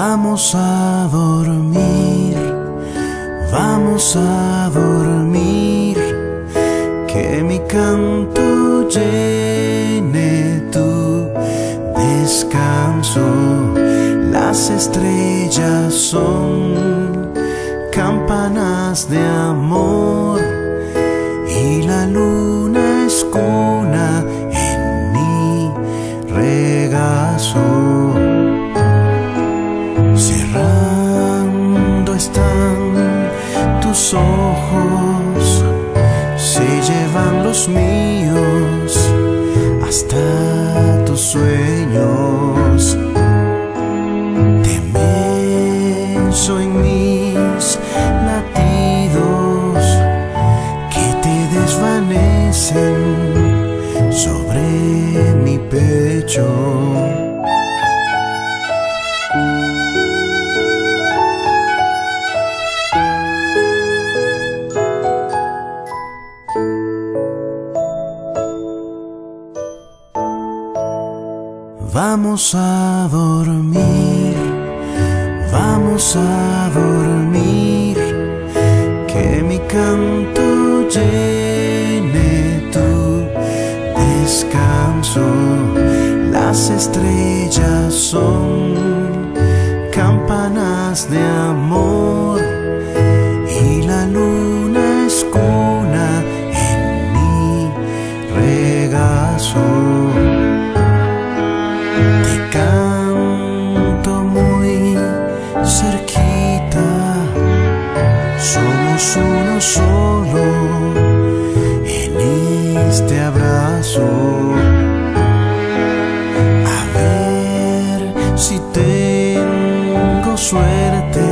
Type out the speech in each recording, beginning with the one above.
Vamos a dormir, vamos a dormir, que mi canto llene tu descanso. Las estrellas son campanas de amor y la luna tus ojos, se llevan los míos hasta tus sueños. Temenso en mis latidos que te desvanecen sobre mi pecho. Vamos a dormir, vamos a dormir, que mi canto llene tu descanso. Las estrellas son campanas de amor y la luna Canto muy cerquita, somos uno solo en este abrazo. A ver si tengo suerte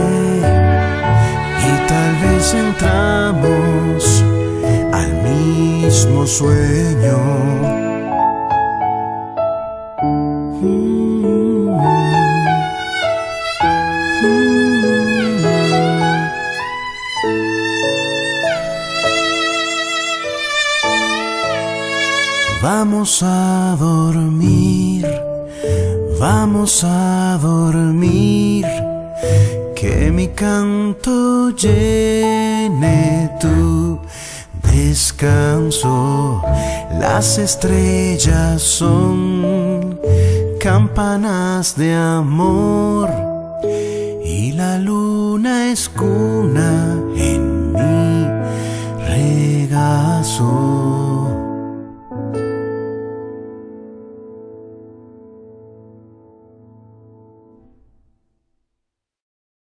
y tal vez entramos al mismo sueño. Vamos a dormir, vamos a dormir, que mi canto llene tu descanso. Las estrellas son campanas de amor y la luna es cuna en mi regazo.